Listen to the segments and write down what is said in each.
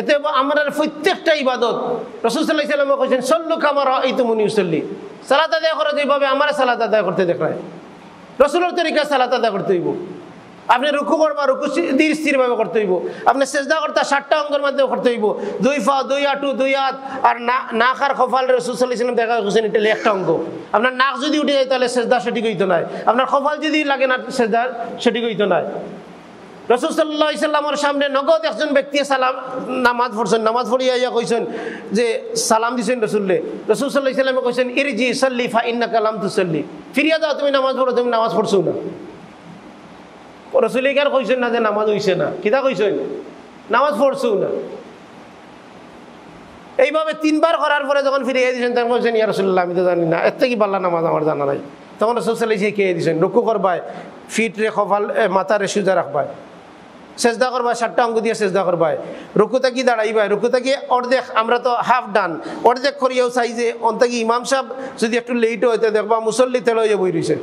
এতে আমার প্রত্যেকটা ইবাদত রসুল সাল্লাহ কৈছেন সল্লু কামার এই তো মুনি উসল্লি সালাত আদায় করো যেভাবে আমার সালাত আদায় করতে দেখায় রসুলের তরিকা সালাত আদায় করতে হইব। আপনি রুকু করবা, রুকু ধীর স্থিরভাবে করতে হইব। আপনি চেষ্টা করতে ষাটটা অঙ্গের মাধ্যমে করতে হইব। দুই ফা, দুই আটু, দুই হাত, আর না কপাল রসুল সাল্লাহ দেখা গেছেন এটা একটা অঙ্গ। আপনার নাক যদি উঠে যায় তাহলে চেষ্টা সঠিক হইতো নাই। আপনার কপাল যদি লাগে না চেষ্টা সঠিক হইতো নাই। রসুল সাল্লাহ ইসলামের সামনে নগদ একজন ব্যক্তি সালাম, নামাজ পড়ছেন, নামাজ পড়িয়া ইয়া কইছেন যে সালাম দিছেন রসুল্লে রসুল সাল্লাহ ইসলামে কইছেন, ইরজি সাল্লি ফা ইন্না কালাম তু সাল্লি ফিরিয়া দাও তুমি নামাজ পড়ো, তুমি নামাজ পড়ছো না। রসুল ইকার কইছেন না যে নামাজ হইছে না? কিতা কইছেন? নামাজ পড়ছো না। এইভাবে তিনবার করার পরে যখন ফিরিয়ে দিয়েছেন, তখন বলছেন ইয়া রসুল্লাহ আমি তো জানি না, এর থেকে পাল্লা নামাজ আমার জানা নাই। তখন রসুল সাল্লাহ কে দিয়েছেন? রুকু করবায় ফিট রে কপাল মাথারে সুজা রাখবায়। চেষ্টা করবা, সাতটা অঙ্গ দিয়ে চেষ্টা করবাই রুকুতা কি দাঁড়াইবাই রুকুতা কি অর্ধেক, আমরা তো হাফ ডান অর্ধেক করিয়াও চাই যে অন্তাকি ইমাম সাহেব যদি একটু লেট হইতে দেখবা মুসল্লি তেল হয়ে বই রয়েছে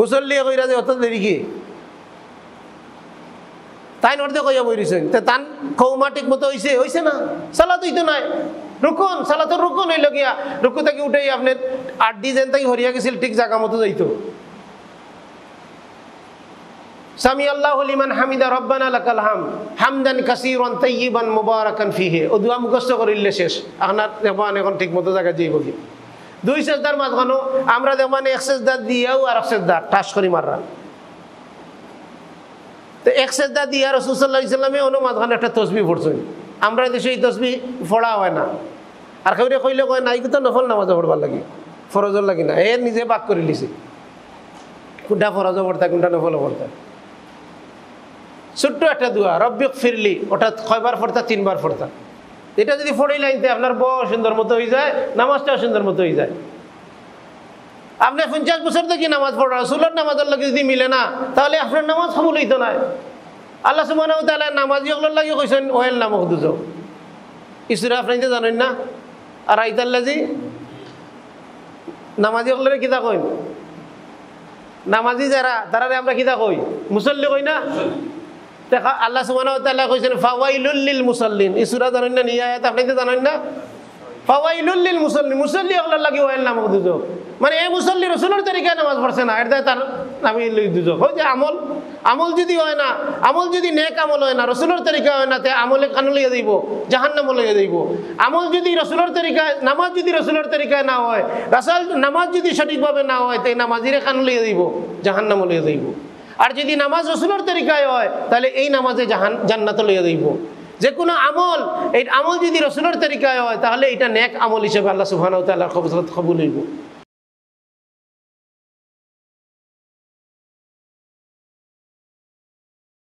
মুসল্লি কইরা যে, অত দেরি কি? তাই অর্ধেক হইয়া বই রয়েছেন তে তান কৌমাটিক মতো হইছে হইছে না? সালাত হইতো নাই। রুকন, সালাতের রুকন হইল গিয়া। রুকু থেকে উঠেই আপনি আট ডিজাইন থেকে হরিয়া গেছিল, ঠিক জায়গা মতো যাইতো। সামি আল্লাহ লিমান হামিদা রব্বানা লাকাল হাম, হামদান কাসীরান তাইয়িবান মুবারাকান ফিহি। ও দুয়া মুখস্থ করিলে শেষ। আপনার দেখবান এখন ঠিক জায়গা যাইব কি দুই সেজদার মাঝখানো আমরা দেখবান এক সেজদার দিয়েও আর এক সেজদার টাস করি মাররা। তো এক সেজদা দিয়ে রসুল সাল্লাহ ইসলামে অনু মাঝখানে একটা তসবি পড়ছেন। আমরা দেশে এই তসবি পড়া হয় না। আর কেউ কইলে কয়, না তো নফল নামাজ পড়বার লাগি। ফরজর লাগি না। এ নিজে বাক করে লিছে। কোনটা ফরজ পড়তা কোনটা নফল পড়তা ছোট্ট একটা দোয়া রব্বিক ফিরলি ওটা কয়বার ফোরতা তিনবার ফোরতা এটা যদি ফোড়ই লাইনতে আপনার বউ সুন্দর মতো হয়ে যায়, নামাজটাও সুন্দর মতো হয়ে যায়। আপনি পঞ্চাশ বছর থেকে নামাজ পড়া, রসুলের নামাজের লাগে যদি মিলে না, তাহলে আপনার নামাজ কবুল হইতো না। আল্লাহ সুমান তাহলে নামাজি ওগুলোর লাগে কইছেন ওয়েল নামক দুজো ইসুরে আপনি তো জানেন না? আর আইতাল্লাজি নামাজি ওগুলোর কিতা কইন নামাজি যারা তারা আমরা কিতা কই? মুসল্লি কই না? দেখা, আল্লাহ তাআলা কইছেন, ফাওয়াইলুল লিল মুসাল্লিন। এই সূরা জানেন না, নিয়া আয়াত, আপনি তো জানেন না? ফাওয়াইলুল লিল মুসাল্লিন। মুসাল্লি আল্লাহ লাগি ওয়াইল নামক দুজো মানে এই মুসল্লি রাসূলের তরিকায় নামাজ পড়ছে না এটা তার নামি লই দুজো হয় যে আমল আমল যদি হয় না, আমল যদি নেক আমল হয় না, রসুলের তরিকা হয় না, তে আমলে কান লইয়া দিব জাহান্নাম লইয়া দিব আমল যদি রসুলের তরিকায়, নামাজ যদি রসুলের তরিকায় না হয়, রাসাল নামাজ যদি সঠিকভাবে না হয়, তে নামাজিরে কান লইয়া দিব জাহান্নাম লইয়া দিব আর যদি নামাজ রসুলের তরিকায় হয়, তাহলে এই নামাজে জাহান জান্নাত লইয়া দিব যে কোনো আমল, এই আমল যদি রসুলের তরিকায় হয়, তাহলে এটা নেক আমল হিসেবে আল্লাহ সুবহানাহু তাল্লাহ কবুল হইব।